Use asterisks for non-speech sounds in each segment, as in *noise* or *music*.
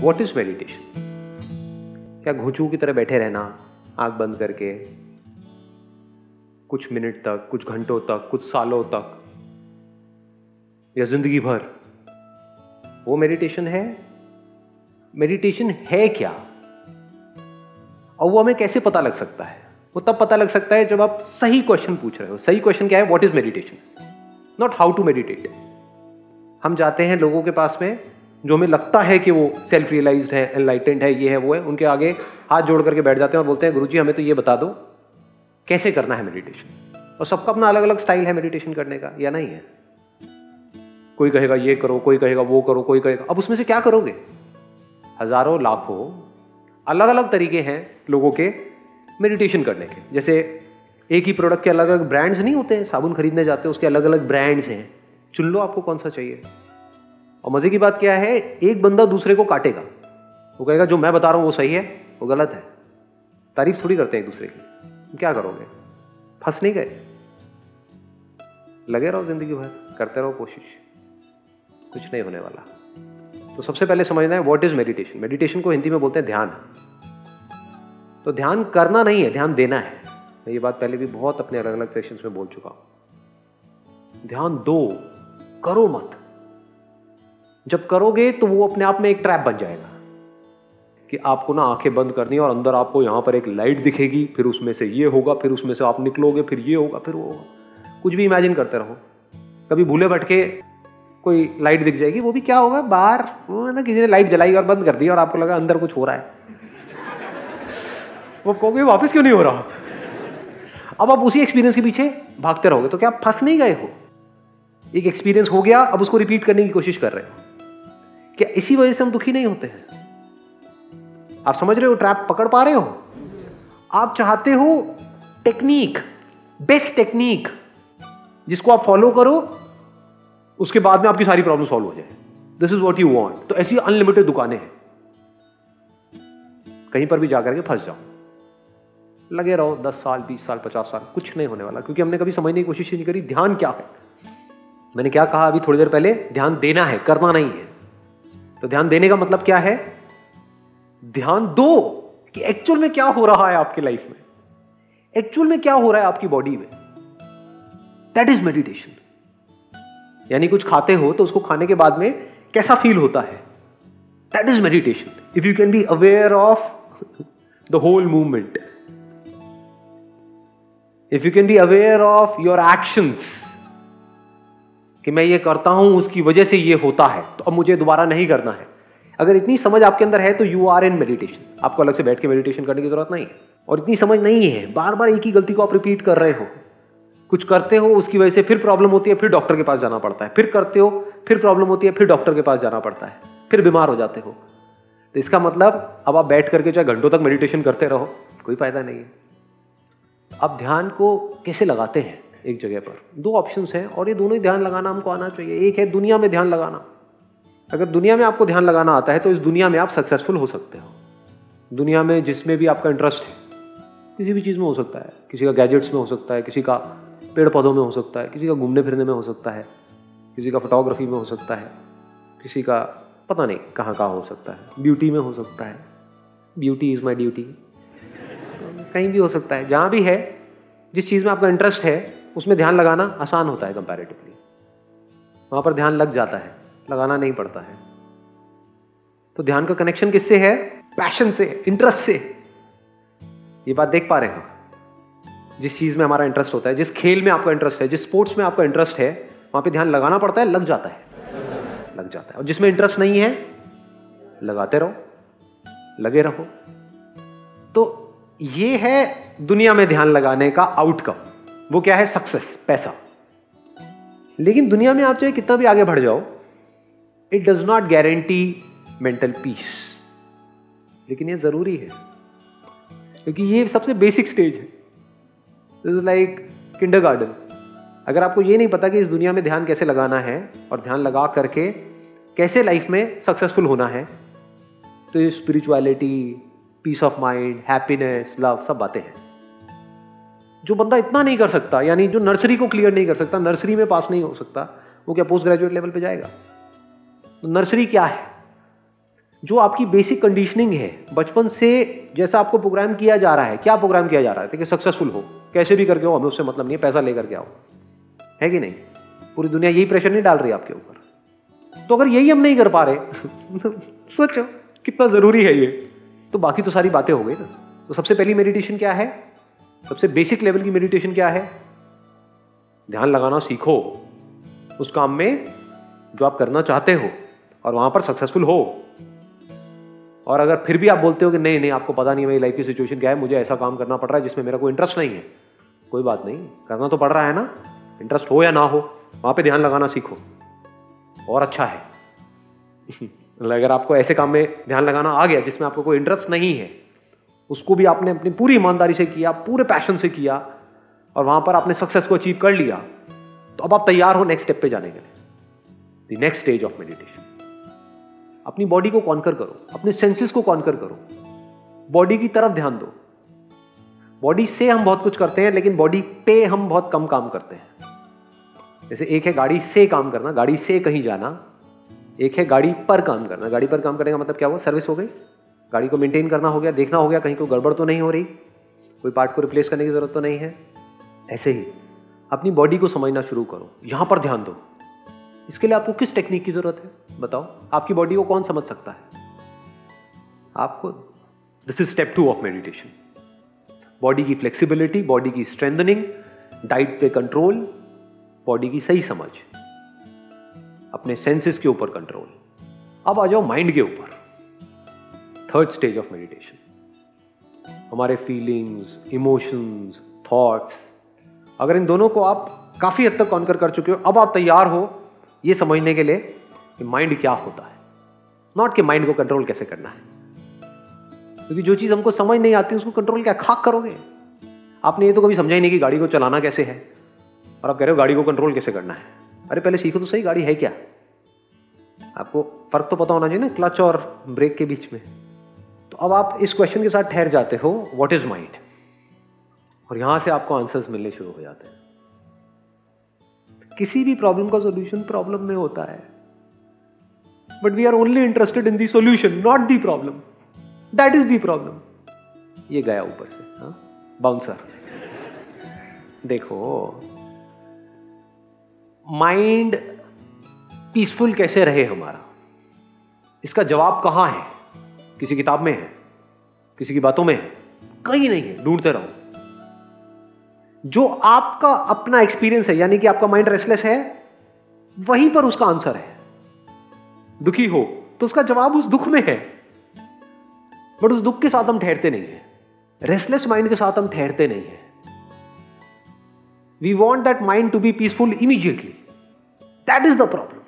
What is meditation क्या घुचू की तरह बैठे रहना, आँख बंद करके, कुछ मिनट तक, कुछ घंटों तक, कुछ सालों तक, या ज़िंदगी भर, वो मेडिटेशन है? मेडिटेशन है क्या? और वो हमें कैसे पता लग सकता है? वो तब पता लग सकता है जब आप सही क्वेश्चन पूछ रहे हो। सही क्वेश्चन क्या है? What is meditation not how to meditate हम जाते हैं लोगों के पास में जो हमें लगता है कि वो सेल्फ रियलाइज्ड है एनलाइटेंड है, ये है, वो है, उनके आगे हाथ जोड़ करके बैठ जाते हैं और बोलते हैं, गुरुजी, हमें तो ये बता दो, कैसे करना है मेडिटेशन और सबका अपना अलग अलग स्टाइल है मेडिटेशन करने का, या नहीं है? कोई कहेगा, ये करो, कोई कहेगा, वो करो, कोई कहेगा। अब उसमें से क्या करोगे? हज़ारों, लाखों अलग अलग तरीके हैं लोगों के मेडिटेशन करने के। जैसे एक ही प्रोडक्ट के अलग अलग ब्रांड्स नहीं होते हैं, साबुन खरीदने जाते हैं, उसके अलग अलग ब्रांड्स हैं। चुन लो आपको कौन सा चाहिए? और मज़े की बात क्या है, एक बंदा दूसरे को काटेगा। वो कहेगा, जो मैं बता रहा हूँ, वो सही है, वो गलत है। तारीफ़ थोड़ी करते हैं एक दूसरे की। क्या करोगे? फंस नहीं गए? लगे रहो ज़िंदगी भर, करते रहो कोशिश। कुछ नहीं होने वाला। तो सबसे पहले समझना है व्हाट इज़ मेडिटेशन मेडिटेशन को हिंदी में बोलते हैं ध्यान। तो ध्यान करना नहीं है, ध्यान देना है। मैं ये बात पहले भी बहुत अपने अलग अलग सेशंस में बोल चुका हूँ। ध्यान दो, करो मत। जब करोगे तो वो अपने आप में एक ट्रैप बन जाएगा कि आपको ना आँखें बंद करनी है और अंदर आपको यहाँ पर एक लाइट दिखेगी, फिर उसमें से ये होगा, फिर उसमें से आप निकलोगे, फिर ये होगा, फिर वो होगा। कुछ भी इमेजिन करते रहो। कभी भूले भटके कोई लाइट दिख जाएगी, वो भी क्या होगा? बाहर ना, किसी ने लाइट जलाई और बंद कर दी और आपको लगा अंदर कुछ हो रहा है। वो कहोगे वापस क्यों नहीं हो रहा? अब आप उसी एक्सपीरियंस के पीछे भागते रहोगे। तो क्या आप फंस नहीं गए हो? एक एक्सपीरियंस हो गया, अब उसको रिपीट करने की कोशिश कर रहे हो। क्या इसी वजह से हम दुखी नहीं होते हैं? आप समझ रहे हो ट्रैप पकड़ पा रहे हो? आप चाहते हो टेक्निक बेस्ट टेक्निक जिसको आप फॉलो करो, उसके बाद में आपकी सारी प्रॉब्लम सॉल्व हो जाए। This is what you want तो ऐसी अनलिमिटेड दुकानें हैं। कहीं पर भी जाकर के फंस जाओ। लगे रहो, दस साल, बीस साल, पचास साल, कुछ नहीं होने वाला, क्योंकि हमने कभी समझने की कोशिश नहीं करी, ध्यान क्या है? मैंने क्या कहा अभी थोड़ी देर पहले? ध्यान देना है, करना नहीं है। तो ध्यान देने का मतलब क्या है? ध्यान दो कि एक्चुअल में क्या हो रहा है आपकी लाइफ में। एक्चुअल में क्या हो रहा है आपकी बॉडी में। दैट इज़ मेडिटेशन यानी कुछ खाते हो तो उसको खाने के बाद में कैसा फील होता है? That is meditation if you can be aware of the whole movement if you can be aware of your actions कि मैं ये करता हूँ, उसकी वजह से ये होता है। तो अब मुझे दोबारा नहीं करना है। अगर इतनी समझ आपके अंदर है तो यू आर इन मेडिटेशन आपको अलग से बैठ के मेडिटेशन करने की ज़रूरत नहीं है। और इतनी समझ नहीं है बार बार एक ही गलती को आप रिपीट कर रहे हो। कुछ करते हो, उसकी वजह से फिर प्रॉब्लम होती है, फिर डॉक्टर के पास जाना पड़ता है। फिर करते हो, फिर प्रॉब्लम होती है, फिर डॉक्टर के पास जाना पड़ता है। फिर बीमार हो जाते हो। तो इसका मतलब अब आप बैठ करके चाहे घंटों तक मेडिटेशन करते रहो, कोई फ़ायदा नहीं है। अब ध्यान को कैसे लगाते हैं? एक जगह पर। दो ऑप्शन हैं और ये दोनों ही ध्यान लगाना हमको आना चाहिए। एक है दुनिया में ध्यान लगाना। अगर दुनिया में आपको ध्यान लगाना आता है तो इस दुनिया में आप सक्सेसफुल हो सकते हो। दुनिया में जिसमें भी आपका इंटरेस्ट है, किसी भी चीज़ में हो सकता है। किसी का गैजेट्स में हो सकता है, किसी का पेड़ पौधों में हो सकता है, किसी का घूमने फिरने में हो सकता है, किसी का फोटोग्राफी में हो सकता है, किसी का पता नहीं कहाँ कहाँ हो सकता है। ब्यूटी में हो सकता है। ब्यूटी इज़ माई ड्यूटी कहीं भी हो सकता है। जहाँ भी है, जिस चीज़ में आपका इंटरेस्ट है उसमें ध्यान लगाना आसान होता है कंपैरेटिवली वहाँ पर ध्यान लग जाता है, लगाना नहीं पड़ता है। तो ध्यान का कनेक्शन किससे है? पैशन से इंटरेस्ट से। ये बात देख पा रहे हो जिस चीज़ में हमारा इंटरेस्ट होता है, जिस खेल में आपका इंटरेस्ट है, जिस स्पोर्ट्स में आपका इंटरेस्ट है, वहाँ पे ध्यान लगाना पड़ता है, लग जाता है। लग जाता है। और जिसमें इंटरेस्ट नहीं है, लगाते रहो, लगे रहो। तो ये है दुनिया में ध्यान लगाने का आउटकम वो क्या है? सक्सेस पैसा। लेकिन दुनिया में आप चाहे कितना भी आगे बढ़ जाओ it does not guarantee mental peace लेकिन ये ज़रूरी है, क्योंकि ये सबसे बेसिक स्टेज है। This is like kindergarten अगर आपको ये नहीं पता कि इस दुनिया में ध्यान कैसे लगाना है और ध्यान लगा करके कैसे लाइफ में सक्सेसफुल होना है तो ये spirituality peace of mind happiness love सब बातें हैं। जो बंदा इतना नहीं कर सकता, यानी जो नर्सरी को क्लियर नहीं कर सकता, नर्सरी में पास नहीं हो सकता, वो क्या पोस्ट ग्रेजुएट लेवल पे जाएगा? तो नर्सरी क्या है? जो आपकी बेसिक कंडीशनिंग है, बचपन से जैसा आपको प्रोग्राम किया जा रहा है, क्या प्रोग्राम किया जा रहा है? कि सक्सेसफुल हो, कैसे भी करके हो, हमें उससे मतलब नहीं है, पैसा लेकर के आओ। है कि नहीं? पूरी दुनिया यही प्रेशर नहीं डाल रही आपके ऊपर। तो अगर यही हम नहीं कर पा रहे, *laughs* सोचो, कितना ज़रूरी है ये। तो बाकी तो सारी बातें हो गई ना। तो सबसे पहली मेडिटेशन क्या है? सबसे बेसिक लेवल की मेडिटेशन क्या है? ध्यान लगाना सीखो। उस काम में जो आप करना चाहते हो और वहाँ पर सक्सेसफुल हो। और अगर फिर भी आप बोलते हो कि नहीं नहीं, आपको पता नहीं मेरी लाइफ की सिचुएशन क्या है, मुझे ऐसा काम करना पड़ रहा है जिसमें मेरा कोई इंटरेस्ट नहीं है। कोई बात नहीं, करना तो पड़ रहा है ना। इंटरेस्ट हो या ना हो, वहाँ पे ध्यान लगाना सीखो। और अच्छा है। *laughs* अगर आपको ऐसे काम में ध्यान लगाना आ गया जिसमें आपको कोई इंटरेस्ट नहीं है उसको भी आपने अपनी पूरी ईमानदारी से किया, पूरे पैशन से किया और वहाँ पर आपने सक्सेस को अचीव कर लिया तो अब आप तैयार हो नेक्स्ट स्टेप पे जाने के लिए। The next stage of meditation अपनी बॉडी को कॉन्कर करो, अपने सेंसेस को कॉन्कर करो। बॉडी की तरफ़ ध्यान दो। बॉडी से हम बहुत कुछ करते हैं, लेकिन बॉडी पे हम बहुत कम काम करते हैं। जैसे एक है गाड़ी से काम करना, गाड़ी से कहीं जाना, एक है गाड़ी पर काम करना। गाड़ी पर काम करने का मतलब क्या हुआ? सर्विस हो गई। गाड़ी को मेंटेन करना हो गया, देखना हो गया, कहीं कोई गड़बड़ तो नहीं हो रही। कोई पार्ट को रिप्लेस करने की ज़रूरत तो नहीं है। ऐसे ही, अपनी बॉडी को समझना शुरू करो। यहाँ पर ध्यान दो। इसके लिए आपको किस टेक्निक की ज़रूरत है, बताओ? आपकी बॉडी को कौन समझ सकता है? आपको this is step two of meditation body की फ्लेक्सिबिलिटी बॉडी की स्ट्रेंथनिंग डाइट पे कंट्रोल बॉडी की सही समझ। अपने सेंसेस के ऊपर कंट्रोल अब आ जाओ माइंड के ऊपर। थर्ड स्टेज ऑफ़ मेडिटेशन हमारे फीलिंग्स इमोशंस थॉट्स अगर इन दोनों को आप काफ़ी हद तक कॉन्कर कर चुके हो, अब आप तैयार हो ये समझने के लिए कि माइंड क्या होता है। नॉट कि माइंड को कंट्रोल कैसे करना है। क्योंकि जो चीज़ हमको समझ नहीं आती, उसको कंट्रोल क्या खाक करोगे? आपने ये तो कभी समझा ही नहीं कि गाड़ी को चलाना कैसे है। और आप कह रहे हो गाड़ी को कंट्रोल कैसे करना है? अरे पहले सीखो तो सही, गाड़ी है क्या? आपको फ़र्क तो पता होना चाहिए ना, क्लच और ब्रेक के बीच में। अब आप इस क्वेश्चन के साथ ठहर जाते हो व्हाट इज़ माइंड और यहाँ से आपको आंसर्स मिलने शुरू हो जाते हैं। किसी भी प्रॉब्लम का सॉल्यूशन प्रॉब्लम में होता है। But we are only interested in the solution not the problem that is the problem ये गया ऊपर से, हा? बाउंसर? देखो माइंड पीसफुल कैसे रहे हमारा? इसका जवाब कहाँ है? किसी किताब में है, किसी की बातों में है, कहीं नहीं है, ढूंढते रहो। जो आपका अपना एक्सपीरियंस है, यानी कि आपका माइंड रेस्टलेस है, वहीं पर उसका आंसर है। दुखी हो तो उसका जवाब उस दुख में है। बट उस दुख के साथ हम ठहरते नहीं है। रेस्टलेस माइंड के साथ हम ठहरते नहीं है। We want that mind to be peaceful immediately that is the problem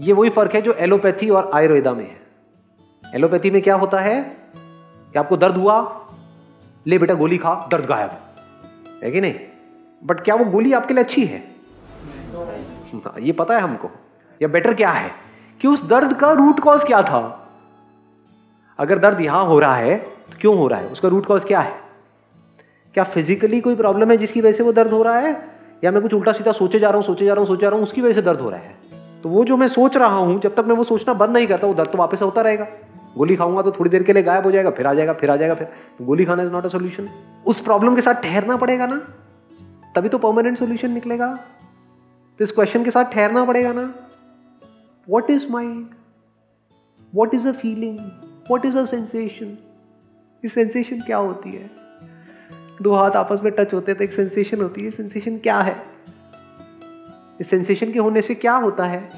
ये वही फ़र्क है जो एलोपैथी और आयुर्वेदा में है। एलोपैथी में क्या होता है कि आपको दर्द हुआ, ले बेटा गोली खा, दर्द गायब। है कि नहीं? बट क्या वो गोली आपके लिए अच्छी है? ये पता है हमको। या बेटर क्या है? कि उस दर्द का रूट कॉज क्या था? अगर दर्द यहाँ हो रहा है तो क्यों हो रहा है? उसका रूट कॉज क्या है? क्या फिजिकली कोई प्रॉब्लम है जिसकी वजह से वो दर्द हो रहा है? या मैं कुछ उल्टा सीधा सोचे जा रहा हूँ, सोचे जा रहा हूँ, सोचे जा रहा हूँ, उसकी वजह से दर्द हो रहा है? तो वो जो मैं सोच रहा हूँ, जब तक मैं वो सोचना बंद नहीं करता, वो दर्द तो वापस होता रहेगा। गोली खाऊँगा तो थोड़ी देर के लिए गायब हो जाएगा, फिर आ जाएगा, फिर आ जाएगा, फिर। तो गोली खाना इज़ नॉट अ सोल्यूशन उस प्रॉब्लम के साथ ठहरना पड़ेगा ना? तभी तो परमानेंट सोल्यूशन निकलेगा। तो इस क्वेश्चन के साथ ठहरना पड़ेगा ना? What is mind what is a feeling what is a sensation ये सेंसेशन क्या होती है? दो हाथ आपस में टच होते हैं तो एक सेंसेशन होती है। सेंसेशन क्या है? इस सेंसेशन के होने से क्या होता है?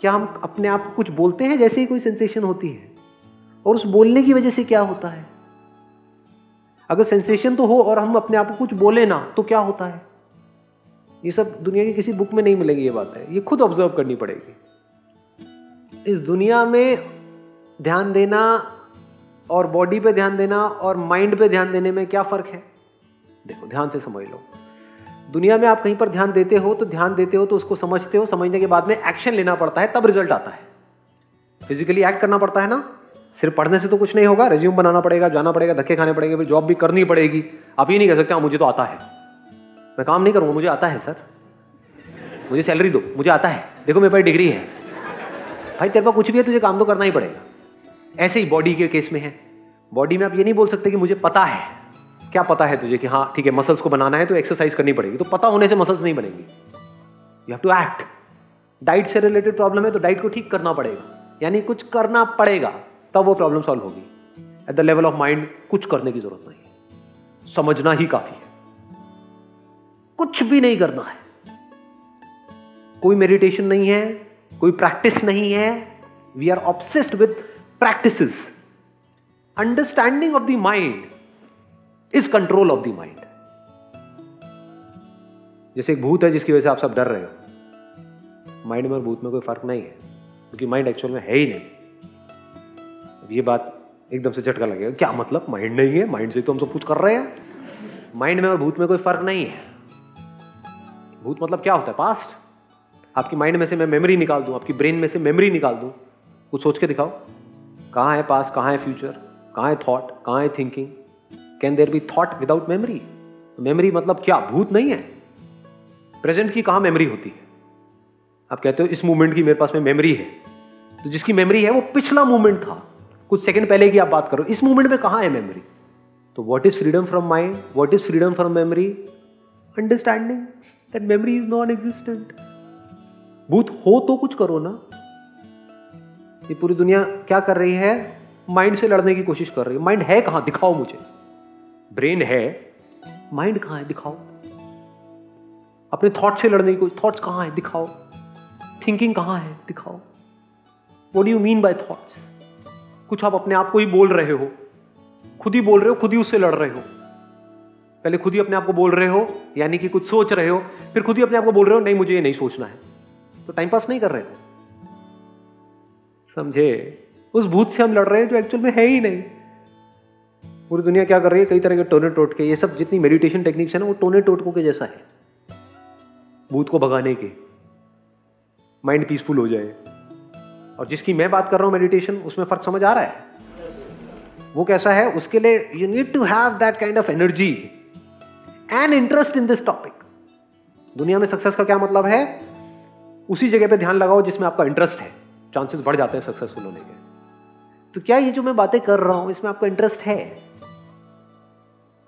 क्या हम अपने आप को कुछ बोलते हैं? जैसे ही कोई सेंसेशन होती है। और उस बोलने की वजह से क्या होता है? अगर सेंसेशन तो हो और हम अपने आप को कुछ बोले ना तो क्या होता है? ये सब दुनिया की किसी बुक में नहीं मिलेगी, ये बात है। ये खुद ऑब्ज़र्व करनी पड़ेगी। इस दुनिया में ध्यान देना और बॉडी पे ध्यान देना और माइंड पे ध्यान देने में क्या फ़र्क है? देखो, ध्यान से समझ लो। दुनिया में आप कहीं पर ध्यान देते हो तो ध्यान देते हो तो उसको समझते हो, समझने के बाद में एक्शन लेना पड़ता है, तब रिज़ल्ट आता है। फिजिकली एक्ट करना पड़ता है ना? सिर्फ़ पढ़ने से तो कुछ नहीं होगा रेज्यूम बनाना पड़ेगा, जाना पड़ेगा, धक्के खाने पड़ेंगे, फिर जॉब भी करनी पड़ेगी। आप ये नहीं कह सकते हाँ मुझे तो आता है। मैं काम नहीं करूँगा, मुझे आता है, सर। मुझे सैलरी दो, मुझे आता है। देखो, मेरे पास डिग्री है। भाई, तेरे पास कुछ भी है, तुझे काम तो करना ही पड़ेगा। ऐसे ही बॉडी के केस में है। बॉडी में आप ये नहीं बोल सकते कि मुझे पता है। क्या पता है तुझे कि हाँ ठीक है मसल्स को बनाना है तो एक्सरसाइज करनी पड़ेगी। तो पता होने से मसल्स नहीं बनेंगी। You have to act diet से रिलेटेड प्रॉब्लम है तो डाइट को ठीक करना पड़ेगा। यानी कुछ करना पड़ेगा। तब वो प्रॉब्लम सॉल्व होगी। At the level of mind कुछ करने की ज़रूरत नहीं समझना ही काफ़ी है। कुछ भी नहीं करना है। कोई मेडिटेशन नहीं है, कोई प्रैक्टिस नहीं है। We are obsessed with practice understanding of the mind is control of the mind जैसे एक भूत है जिसकी वजह से आप सब डर रहे हो। माइंड में और भूत में कोई फ़र्क नहीं है। क्योंकि माइंड एक्चुअल में है ही नहीं। ये बात एकदम से झटका लगेगा। क्या मतलब? माइंड नहीं है। माइंड से तो हम सब कुछ कर रहे हैं। माइंड में और भूत में कोई फ़र्क नहीं है। भूत मतलब क्या होता है? पास्ट आपकी माइंड में से मैं मेमोरी निकाल दूँ, आपकी ब्रेन में से मेमोरी निकाल दूँ। कुछ सोच के दिखाओ। कहाँ है पास कहाँ है फ्यूचर कहाँ है थॉट कहाँ है thinking can there be thought without memory memory मतलब क्या? भूत नहीं है। प्रेजेंट की कहाँ मेमोरी होती है? आप कहते हो, इस मूवमेंट की मेरे पास में मेमोरी है। तो जिसकी मेमोरी है, वो पिछला मूवमेंट था। कुछ सेकंड पहले की आप बात करो, इस मूवमेंट में कहाँ है मेमोरी तो what is freedom from mind what is freedom from memory understanding that memory is non existent भूत हो तो कुछ करो ना। ये पूरी दुनिया क्या कर रही है? माइंड से लड़ने की कोशिश कर रही है। माइंड है कहाँ? दिखाओ मुझे। ब्रेन है। माइंड कहाँ है? दिखाओ। अपने थॉट से लड़ने की कोई थॉट्स कहाँ है? दिखाओ। थिंकिंग कहाँ है? दिखाओ। What do you mean by thoughts कुछ आप अपने आप को ही बोल रहे हो। खुद ही बोल रहे हो, खुद ही उससे लड़ रहे हो। पहले खुद ही अपने आप को बोल रहे हो, यानी कि कुछ सोच रहे हो, फिर खुद ही अपने आप को बोल रहे हो, नहीं, मुझे ये नहीं सोचना है। तो टाइम पास नहीं कर रहे हो। समझे? उस भूत से हम लड़ रहे हैं जो एक्चुअल में है ही नहीं। पूरी दुनिया क्या कर रही है? कई तरह के टोने टोटके ये सब जितनी मेडिटेशन टेक्निक्स है ना, वो टोने टोटकों के जैसा है। भूत को भगाने के। माइंड पीसफुल हो जाए। और जिसकी मैं बात कर रहा हूँ मेडिटेशन उसमें फ़र्क समझ आ रहा है? वो कैसा है? उसके लिए you need to have that kind of energy and interest in this topic दुनिया में सक्सेस का क्या मतलब है? उसी जगह पे ध्यान लगाओ जिसमें आपका इंटरेस्ट है। चांसेस बढ़ जाते हैं सक्सेसफुल होने के। तो क्या ये जो मैं बातें कर रहा हूँ, इसमें आपका इंटरेस्ट है?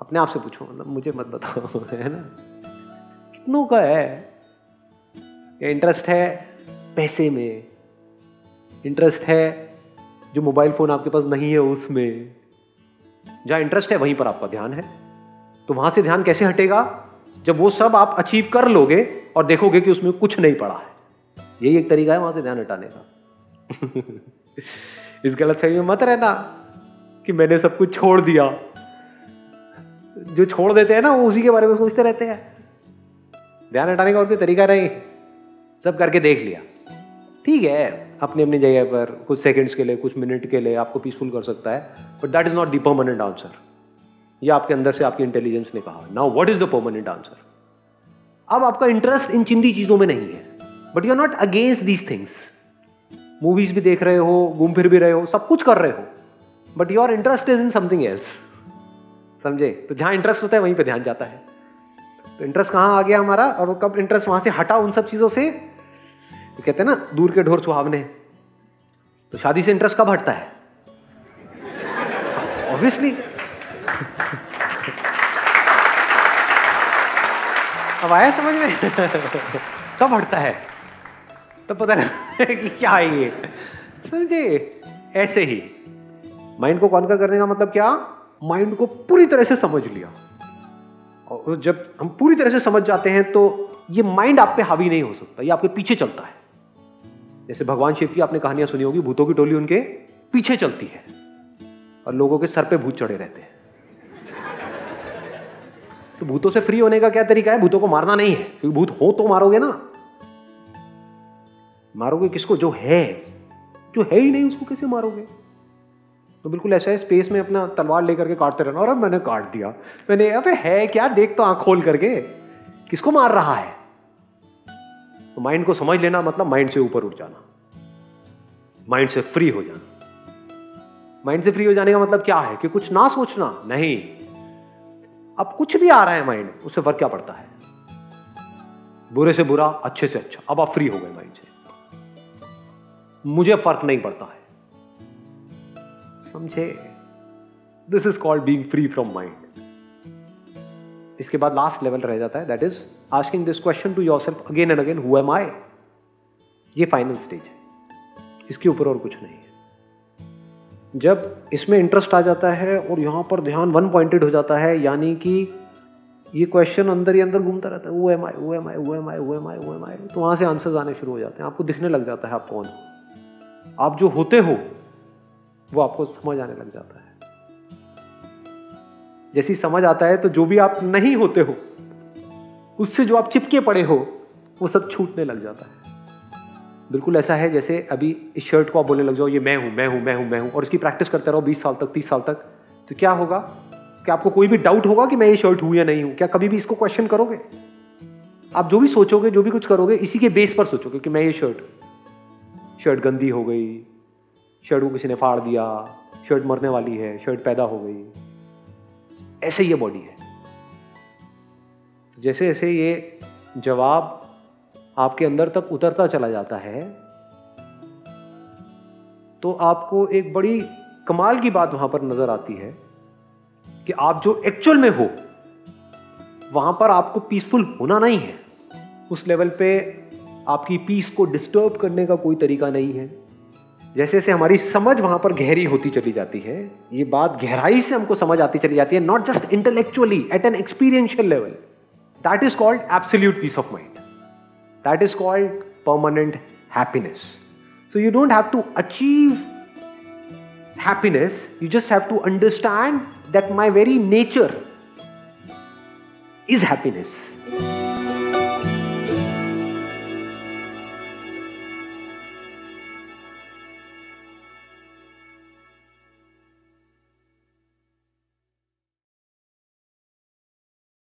अपने आप से पूछो मतलब मुझे मत बताओ, *laughs* है ना? कितनों का है? इंटरेस्ट है? पैसे में इंटरेस्ट है, जो मोबाइल फ़ोन आपके पास नहीं है उसमें। जहाँ इंटरेस्ट है, वहीं पर आपका ध्यान है। तो वहाँ से ध्यान कैसे हटेगा? जब वो सब आप अचीव कर लोगे और देखोगे कि उसमें कुछ नहीं पड़ा है। यही एक तरीका है वहाँ से ध्यान हटाने का। *laughs* इस गलत फहमी में मत रहना कि मैंने सब कुछ छोड़ दिया। जो छोड़ देते हैं ना, वो उसी के बारे में सोचते रहते हैं। ध्यान हटाने का और कोई तरीका नहीं। सब करके देख लिया। ठीक है। अपनी अपनी जगह पर, कुछ सेकंड्स के लिए, कुछ मिनट के लिए आपको पीसफुल कर सकता है but that is not the permanent answer ये आपके अंदर से आपकी इंटेलिजेंस ने कहा now what is the permanent answer अब आपका इंटरेस्ट इन चिंदी चीज़ों में नहीं है but you are not against these things movies भी देख रहे हो, घूम फिर भी रहे हो, सब कुछ कर रहे हो but your interest is in something else समझे? तो जहाँ इंटरेस्ट होता है, वहीं पर ध्यान जाता है। तो इंटरेस्ट कहाँ आ गया हमारा? और कब इंटरेस्ट वहाँ से हटा उन सब चीज़ों से? तो कहते हैं ना, दूर के ढोर सुहावने तो शादी से इंटरेस्ट कब हटता है? ऑब्वियसली अब आया समझ में? कब हटता है? तब पता लगता है कि क्या है ये। समझे? ऐसे ही। माइंड को कॉन्कर करने का मतलब क्या? माइंड को पूरी तरह से समझ लिया। और जब हम पूरी तरह से समझ जाते हैं तो ये माइंड आप पे हावी नहीं हो सकता, ये आपके पीछे चलता है। जैसे भगवान शिव की आपने कहानियाँ सुनी होगी, भूतों की टोली उनके पीछे चलती है और लोगों के सर पे भूत चढ़े रहते हैं। तो भूतों से फ्री होने का क्या तरीका है? भूतों को मारना नहीं है, क्योंकि भूत हो तो मारोगे ना। मारोगे किसको? जो है। जो है ही नहीं, उसको कैसे मारोगे? तो बिल्कुल ऐसा है स्पेस में अपना तलवार लेकर के काटते रहना, और अब मैंने काट दिया। मैंने, अबे है क्या? देख तो आँख खोल करके। किसको मार रहा है? तो माइंड को समझ लेना मतलब माइंड से ऊपर उठ जाना। माइंड से फ्री हो जाना। माइंड से फ्री हो जाने का मतलब क्या है? कि कुछ ना सोचना। नहीं। अब कुछ भी आ रहा है माइंड उससे फ़र्क क्या पड़ता है? बुरे से बुरा, अच्छे से अच्छा। अब आप फ्री हो गए माइंड से। मुझे फ़र्क नहीं पड़ता है। समझे? This is called being free from mind इसके बाद लास्ट लेवल रह जाता है that is asking this question to yourself again and again who am I ये फाइनल स्टेज है। इसके ऊपर और कुछ नहीं है। जब इसमें इंटरेस्ट आ जाता है और यहाँ पर ध्यान वन पॉइंटेड हो जाता है, यानी कि ये क्वेश्चन अंदर ही अंदर घूमता रहता है वो एम आई वो एम आई वो एम आई वो एम आई वो एम आई तो वहाँ से आंसर्स आने शुरू हो जाते हैं। आपको दिखने लग जाता है, आप कौन आप जो होते हो, वो आपको समझ आने लग जाता है। जैसी समझ आता है तो जो भी आप नहीं होते हो उससे जो आप चिपके पड़े हो, वो सब छूटने लग जाता है। बिल्कुल ऐसा है जैसे अभी इस शर्ट को आप बोलने लग जाओ, ये मैं हूँ मैं हूँ मैं हूँ मैं हूँ। और इसकी प्रैक्टिस करते रहो बीस साल तक, तीस साल तक। तो क्या होगा? कि आपको कोई भी डाउट होगा कि मैं ये शर्ट हूँ या नहीं हूँ? क्या कभी भी इसको क्वेश्चन करोगे? आप जो भी सोचोगे, जो भी कुछ करोगे, इसी के बेस पर सोचोगे कि मैं ये शर्ट शर्ट गंदी हो गई शर्ट को किसी ने फाड़ दिया शर्ट मरने वाली है शर्ट पैदा हो गई। ऐसे ये बॉडी है। जैसे जैसे ये जवाब आपके अंदर तक उतरता चला जाता है तो आपको एक बड़ी कमाल की बात वहाँ पर नज़र आती है कि आप जो एक्चुअल में हो, वहाँ पर आपको पीसफुल होना नहीं है। उस लेवल पे आपकी पीस को डिस्टर्ब करने का कोई तरीका नहीं है। जैसे जैसे हमारी समझ वहाँ पर गहरी होती चली जाती है, ये बात गहराई से हमको समझ आती चली जाती है not just intellectually at an experiential level That is called absolute peace of mind. That is called permanent happiness. So you don't have to achieve happiness, you just have to understand that my very nature is happiness.